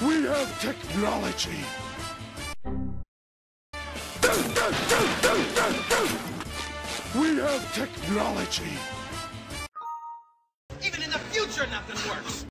We have technology! We have technology! Even in the future, nothing works!